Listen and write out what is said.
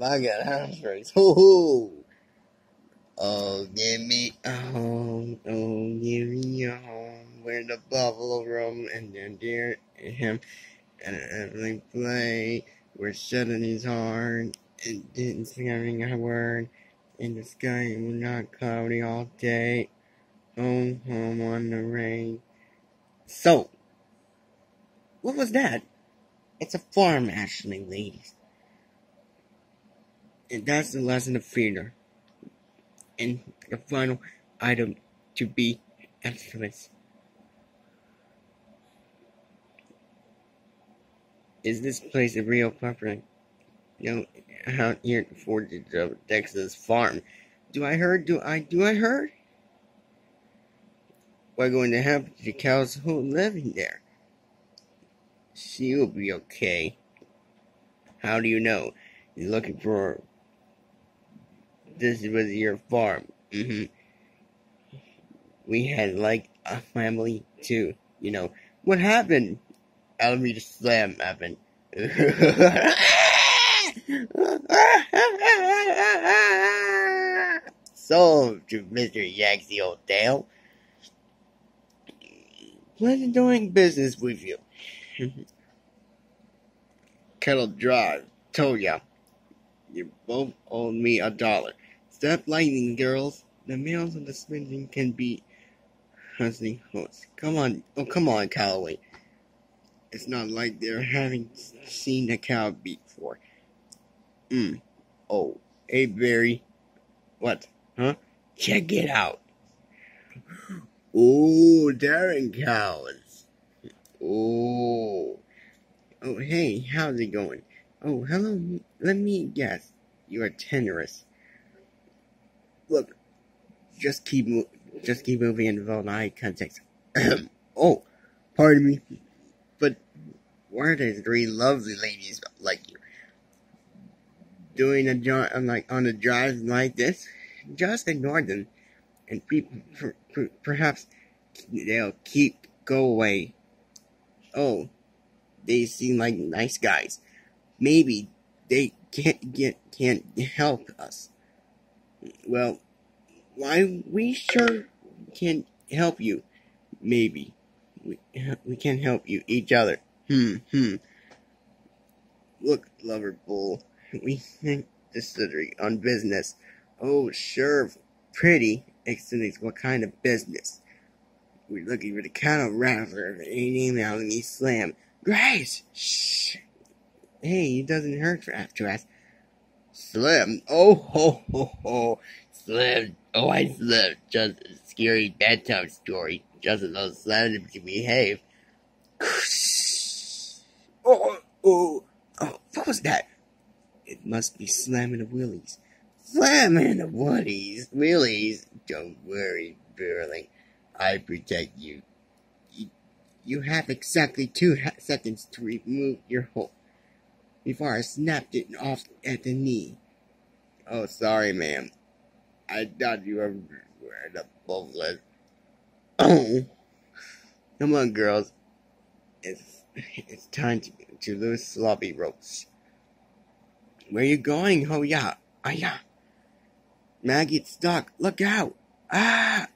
I got hamstrings. Hoo hoo. Oh, give me a home. Oh, give me a home where the buffalo roam and then deer him and everything play. Where shutting his heart and didn't scaring a word. And the sky was not cloudy all day. Home, home on the rain. So, what was that? It's a farm, actually, ladies. And that's the lesson of fear. And the final item to be excellence. Is this place a real property? Know, out here the forges of Texas farm. Do I heard? Do I? Do I heard? What going to happen to the cows who live in there? She will be okay. How do you know? You're looking for. This was your farm. hmm We had like a family too. You know what happened? Alameda Slim happened. so Mr. Yancy O'Del. Pleasure doing business with you. Kettle Drive. Told ya. You both owe me a dollar. Stop lightning, girls. The males of the spending can be hustling hosts. Come on. Oh, come on, Calloway. It's not like they're having seen a cow before. Hmm. Oh, hey, Barry. What? Huh? Check it out. Oh, Darren cows. Oh. Oh, hey, how's it going? Oh, hello. Let me guess. You're a tenorist. Look, just keep just keep moving in the eye context. oh, pardon me, but why are there three lovely ladies like you doing a job uh, like on a drive like this? Just ignore them, and people per- per- perhaps they'll keep go away. Oh, they seem like nice guys. Maybe they can't get can't help us. Well, why we sure can help you. Maybe we we can help you each other. Hmm hmm. Look, lover bull, we think this is on business. Oh sure, pretty. Excellent. What kind of business? We're looking for the kind cattle rattler. Ain't out in Slam. Grace! Shh! Hey, it doesn't hurt for after. Slim! Oh ho ho ho! Slim! Oh, I slim! Just a scary bedtime story. Just as those Slim to behave. Oh, oh, oh, what was that? It must be slamming the willies. Slamming the willies, willies. Don't worry, Burling. I protect you. You, you have exactly two seconds to remove your hook before I snapped it off at the knee. Oh, sorry, ma'am. I thought you were wearing a. Oh, come on, girls. It's it's time to, to lose sloppy ropes. Where you going? Oh yeah, ah yeah. Maggie, it's stuck. Look out! Ah!